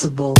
Possible.